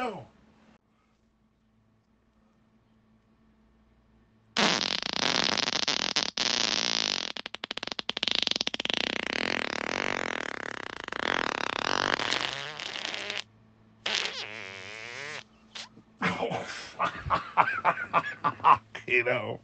level. Oh, you know.